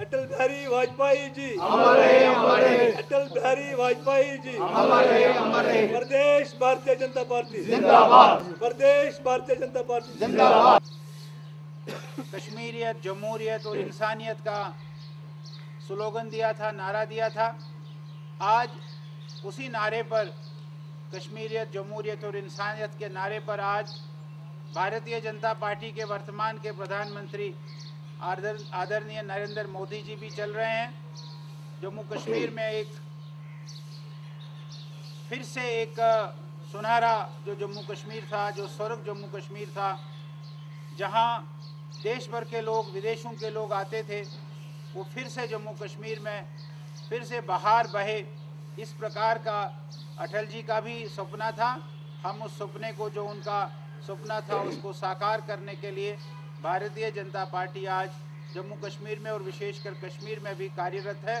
अटल बिहारी वाजपेयी जी। अमर रहे अमर रहे अटल बिहारी वाजपेयी जी। अमर रहे अमर रहे प्रदेश भारतीय जनता पार्टी। जिंदाबाद। प्रदेश भारतीय जनता पार्टी। जिंदाबाद। कश्मीरियत जमहूरियत और इंसानियत का स्लोगन दिया था नारा दिया था। आज उसी नारे पर कश्मीरियत जमहूरियत और इंसानियत के नारे पर आज भारतीय जनता पार्टी के वर्तमान के प्रधानमंत्री आदर, आदरणीय नरेंद्र मोदी जी भी चल रहे हैं। जम्मू कश्मीर में एक फिर से एक सुनहरा जो जम्मू कश्मीर था, जो स्वर्ग जम्मू कश्मीर था, जहाँ देश भर के लोग, विदेशों के लोग आते थे, वो फिर से जम्मू कश्मीर में, फिर से बहार बहे। इस प्रकार का अटल जी का भी सपना था। हम उस सपने को जो उनका सपना था उसको साकार करने के लिए। भारतीय जनता पार्टी आज जम्मू कश्मीर में और विशेषकर कश्मीर में भी कार्यरत है।